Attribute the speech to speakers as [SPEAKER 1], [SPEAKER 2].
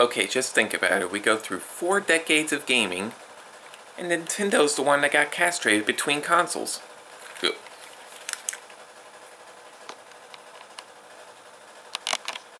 [SPEAKER 1] Okay, just think about it. We go through four decades of gaming, and Nintendo's the one that got castrated between consoles.